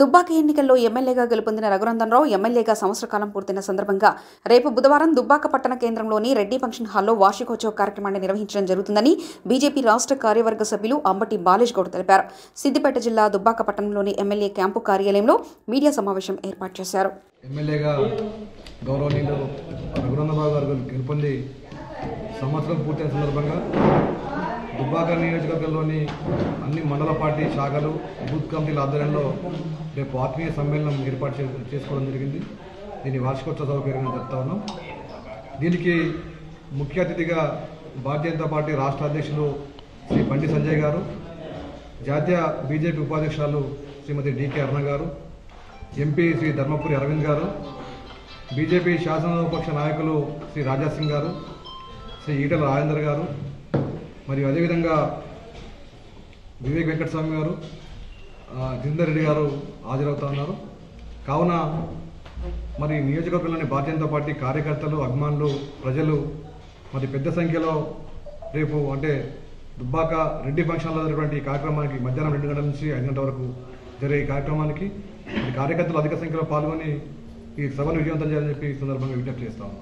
దుబ్బాక ఎన్నికల్లో ఎమ్మెల్యేగా గెలుపొందిన రఘునందనరావు ఎమ్మెల్యేగా సంవత్సర కాలం పూర్తయిన సందర్భంగా రేపు బుధవారం దుబ్బాక పట్టణ కేంద్రంలోని రెడ్డి ఫంక్షన్ హాల్లో వార్షికోత్సవ కార్యక్రమాన్ని నిర్వహించడం జరుగుతుందని బీజేపీ రాష్ట్ర కార్యవర్గ సభ్యులు అంబటి బాలేష్ గౌడ్ తెలిపారు. సిద్దిపేట జిల్లా దుబ్బాక పట్టణంలోని ఎమ్మెల్యే క్యాంపు కార్యాలయంలో మీడియా సమావేశం ఏర్పాటు చేశారు. ఎమ్మెల్యేగా గౌరవనీయులు రఘునందరావు గారు గెలుపొంది సంవత్సరం పూర్తయిన సందర్భంగా దుబ్బాక నియోజకవర్గంలోని అన్ని మండల పార్టీ శాఖలు బూత్ కమిటీల ఆధ్వర్యంలో రేపు ఆత్మీయ సమ్మేళనం ఏర్పాటు చే- చేసుకోవడం జరిగింది. దీని వార్షికోత్సవ సౌకర్యంగా చెప్తా ఉన్నాం. దీనికి ముఖ్య అతిథిగా భారతీయ జనతా పార్టీ రాష్ట్ర అధ్యక్షులు శ్రీ బండి సంజయ్ గారు జాతీయ బీజేపీ ఉపాధ్యక్షురాలు శ్రీమతి డికే అరుణ గారు ఎంపీ శ్రీ ధర్మపురి అరవింద్ గారు బీజేపీ శాసనపక్ష నాయకులు శ్రీ రాజా సింగ్ గారు శ్రీ ఈటల రాజేందర్ గారు మరియు అదేవిధంగా వివేక్ వెంకటస్వామి గారు జిందర్ రెడ్డి గారు హాజరవుతా ఉన్నారు. కావున మరి నియోజకవర్గంలోని భారతీయ జనతా పార్టీ కార్యకర్తలు అభిమానులు ప్రజలు మరి పెద్ద సంఖ్యలో రేపు అంటే దుబ్బాక రెడ్డి ఫంక్షన్లో జరిగినటువంటి ఈ కార్యక్రమానికి మధ్యాహ్నం రెండు గంటల నుంచి ఐదు గంటల వరకు జరిగే ఈ కార్యక్రమానికి కార్యకర్తలు అధిక సంఖ్యలో పాల్గొని ఈ సభను విజయవంతం చేయాలని చెప్పి ఈ సందర్భంగా విజ్ఞప్తి చేస్తాము